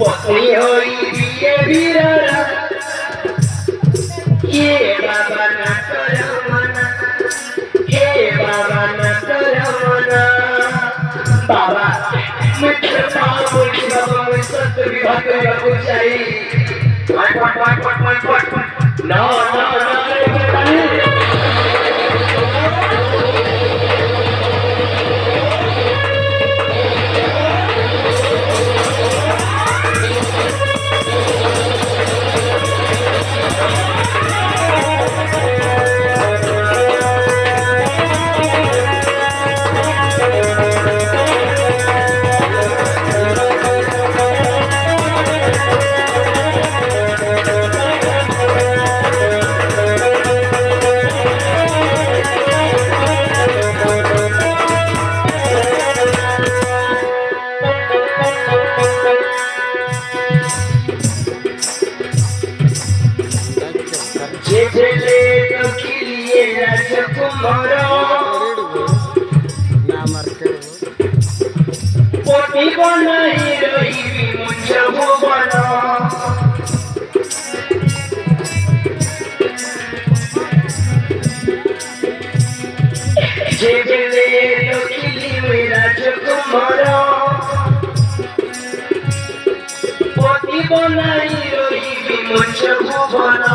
पत्नी होई बिये बिररा ये बाबा ना करा मना ये बाबा ना करा मना बाबा मुझे बाबू जी बाबा मुझे सत्य विभाग का कुछ चाहिए पट पट पट पट पट पट ना ना যেতে দখিলিয়ে রাজকুমার পটিব নাই রহিবি মুঞ্জ ভুবন যেতে দখিলিয়ে রাজকুমার পটিব নাই রহিবি মুঞ্জ ভুবন তানা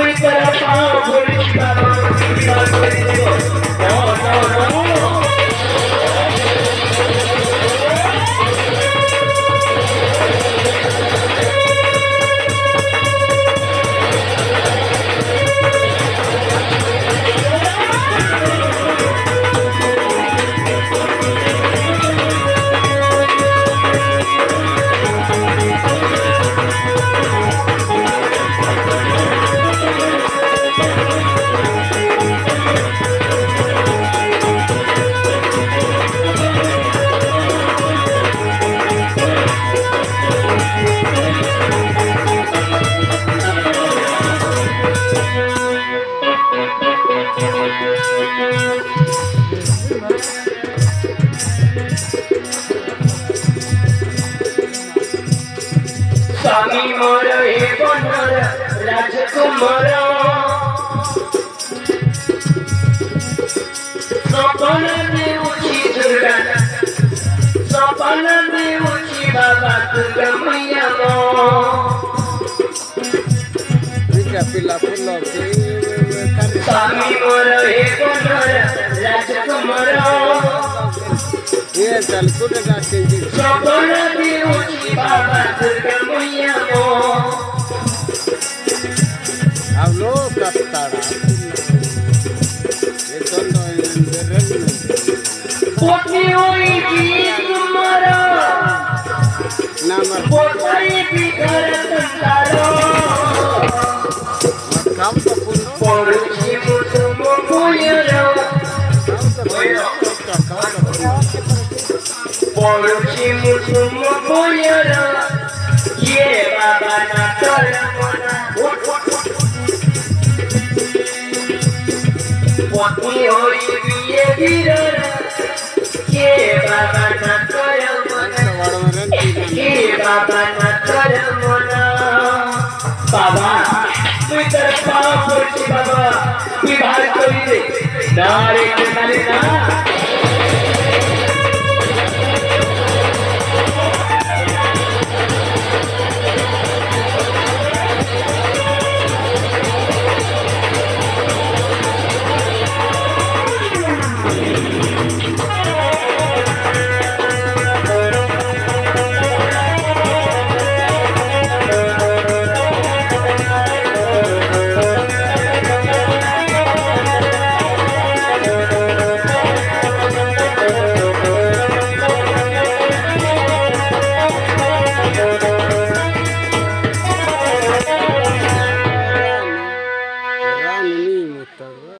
I'm going to go to the hospital. I'm the hospital. মোর এ বনর রাজকুমার সপন দেউছি দুর্গা সপন দেউছি বাবা দুর্গা মাইয়া মো পিলা ফুল স্বামী মোর এ বনর রাজকুমার ये चल कुछ सपन देउছি বাবা Durga Por último, como pollo, lleva banatola. मोटी होई पिए गिरर के बाबा ना कर मन के बाबा ना कर मन बाबा तू तर पाप करती बाबा तू भार करी दे ना रे ना